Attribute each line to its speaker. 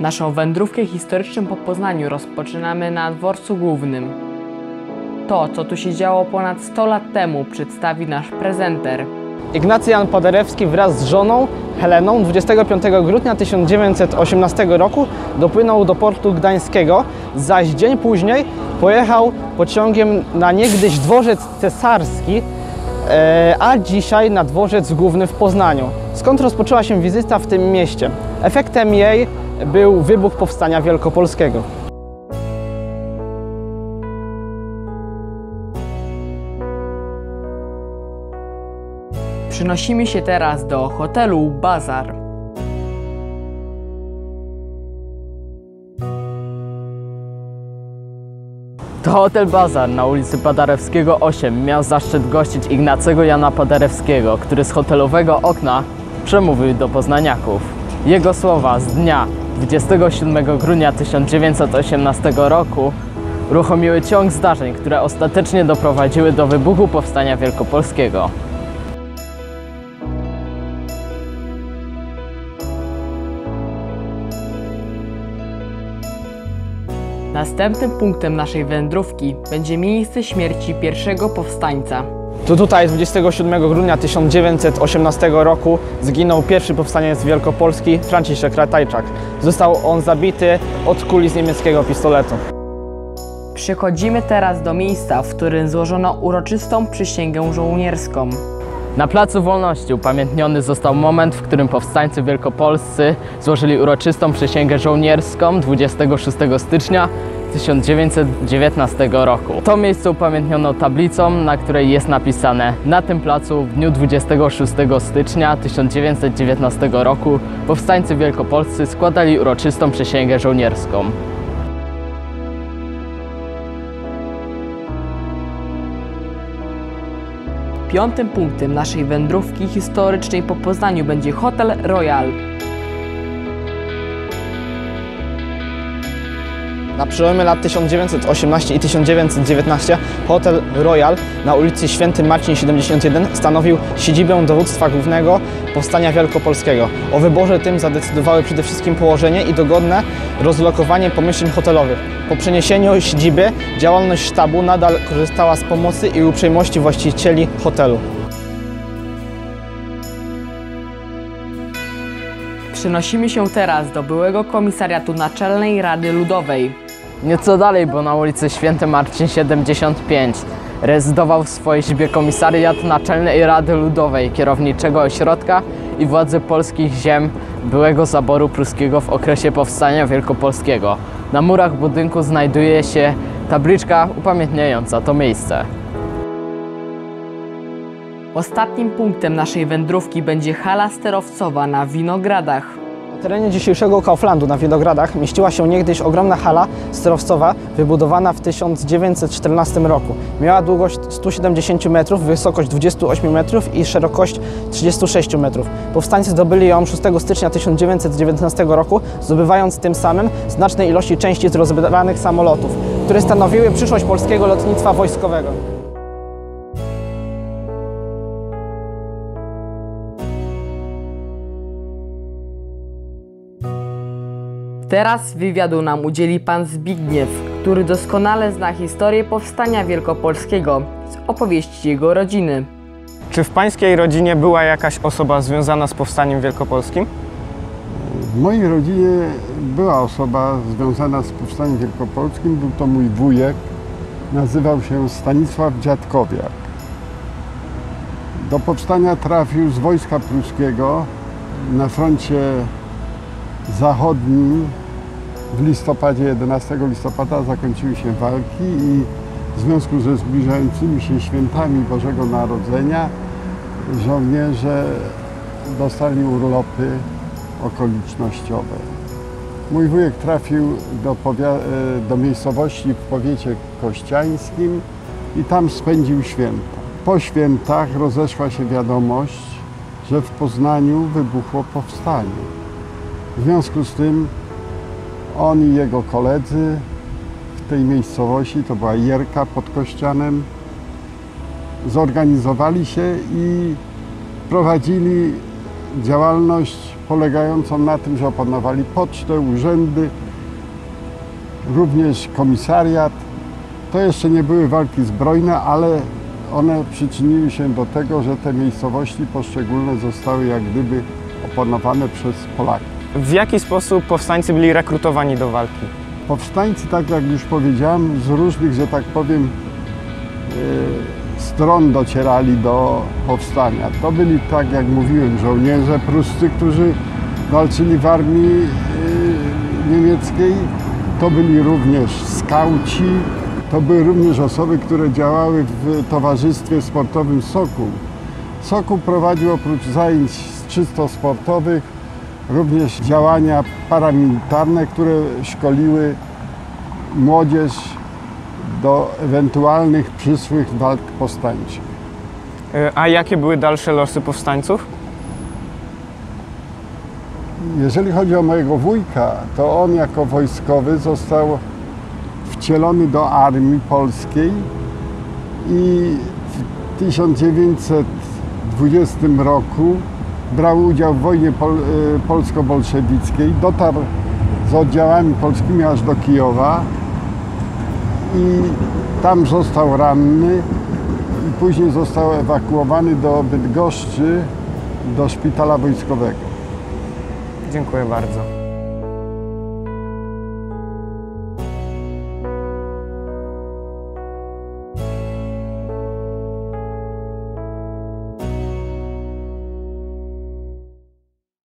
Speaker 1: Naszą wędrówkę historyczną po Poznaniu rozpoczynamy na dworcu głównym. To, co tu się działo ponad 100 lat temu, przedstawi nasz prezenter.
Speaker 2: Ignacy Jan Paderewski wraz z żoną Heleną 25 grudnia 1918 roku dopłynął do portu gdańskiego, zaś dzień później pojechał pociągiem na niegdyś dworzec cesarski, e, a dzisiaj na dworzec główny w Poznaniu, skąd rozpoczęła się wizyta w tym mieście. Efektem jej był wybuch Powstania Wielkopolskiego.
Speaker 1: Przenosimy się teraz do hotelu Bazar.
Speaker 3: To hotel Bazar na ulicy Paderewskiego 8 miał zaszczyt gościć Ignacego Jana Paderewskiego, który z hotelowego okna przemówił do poznaniaków. Jego słowa z dnia 27 grudnia 1918 roku uruchomiły ciąg zdarzeń, które ostatecznie doprowadziły do wybuchu Powstania Wielkopolskiego.
Speaker 1: Następnym punktem naszej wędrówki będzie miejsce śmierci pierwszego powstańca.
Speaker 2: To tutaj 27 grudnia 1918 roku zginął pierwszy powstaniec Wielkopolski Franciszek Ratajczak. Został on zabity od kuli z niemieckiego pistoletu.
Speaker 1: Przechodzimy teraz do miejsca, w którym złożono uroczystą przysięgę żołnierską.
Speaker 3: Na Placu Wolności upamiętniony został moment, w którym powstańcy wielkopolscy złożyli uroczystą przysięgę żołnierską 26 stycznia 1919 roku. To miejsce upamiętniono tablicą, na której jest napisane Na tym placu w dniu 26 stycznia 1919 roku powstańcy wielkopolscy składali uroczystą przysięgę żołnierską.
Speaker 1: Piątym punktem naszej wędrówki historycznej po Poznaniu będzie Hotel Royal.
Speaker 2: Na przełomie lat 1918 i 1919 hotel Royal na ulicy Święty Marcin 71 stanowił siedzibę dowództwa głównego Powstania Wielkopolskiego. O wyborze tym zadecydowały przede wszystkim położenie i dogodne rozlokowanie pomieszczeń hotelowych. Po przeniesieniu siedziby działalność sztabu nadal korzystała z pomocy i uprzejmości właścicieli hotelu.
Speaker 1: Przenosimy się teraz do byłego komisariatu Naczelnej Rady Ludowej.
Speaker 3: Nieco dalej, bo na ulicy Święty Marcin 75 rezydował w swojej siedzibie komisariat Naczelnej Rady Ludowej, kierowniczego ośrodka i władzy polskich ziem byłego zaboru pruskiego w okresie powstania wielkopolskiego. Na murach budynku znajduje się tabliczka upamiętniająca to miejsce.
Speaker 1: Ostatnim punktem naszej wędrówki będzie hala sterowcowa na Winogradach.
Speaker 2: Na terenie dzisiejszego Kauflandu na Winogradach mieściła się niegdyś ogromna hala sterowcowa wybudowana w 1914 roku. Miała długość 170 metrów, wysokość 28 metrów i szerokość 36 metrów. Powstańcy zdobyli ją 6 stycznia 1919 roku, zdobywając tym samym znaczne ilości części z rozbranych samolotów, które stanowiły przyszłość polskiego lotnictwa wojskowego.
Speaker 1: Teraz wywiadu nam udzieli pan Zbigniew, który doskonale zna historię powstania wielkopolskiego z opowieści jego rodziny.
Speaker 2: Czy w pańskiej rodzinie była jakaś osoba związana z powstaniem wielkopolskim?
Speaker 4: W mojej rodzinie była osoba związana z Powstaniem Wielkopolskim. Był to mój wujek. Nazywał się Stanisław Dziadkowiak. Do powstania trafił z wojska pruskiego na froncie zachodnim. W listopadzie, 11 listopada zakończyły się walki i w związku ze zbliżającymi się świętami Bożego Narodzenia żołnierze dostali urlopy okolicznościowe. Mój wujek trafił do, e, do miejscowości w powiecie kościańskim i tam spędził święta. Po świętach rozeszła się wiadomość, że w Poznaniu wybuchło powstanie. W związku z tym on i jego koledzy w tej miejscowości, to była Jerka pod Kościanem, zorganizowali się i prowadzili działalność polegającą na tym, że opanowali pocztę, urzędy, również komisariat. To jeszcze nie były walki zbrojne, ale one przyczyniły się do tego, że te miejscowości poszczególne zostały jak gdyby opanowane przez Polaków.
Speaker 2: W jaki sposób powstańcy byli rekrutowani do walki?
Speaker 4: Powstańcy, tak jak już powiedziałem, z różnych, że tak powiem, e, stron docierali do powstania. To byli, tak jak mówiłem, żołnierze pruscy, którzy walczyli w armii e, niemieckiej. To byli również skauci. To były również osoby, które działały w towarzystwie sportowym Sokół. Sokół prowadził oprócz zajęć czysto sportowych również działania paramilitarne, które szkoliły młodzież do ewentualnych przyszłych walk powstańczych.
Speaker 2: E, A jakie były dalsze losy powstańców?
Speaker 4: Jeżeli chodzi o mojego wujka, to on jako wojskowy został wcielony do armii polskiej i w 1920 roku brał udział w wojnie pol, e, polsko-bolszewickiej. Dotarł z oddziałami polskimi aż do Kijowa i tam został ranny i później został ewakuowany do Bydgoszczy, do szpitala wojskowego.
Speaker 2: Dziękuję bardzo.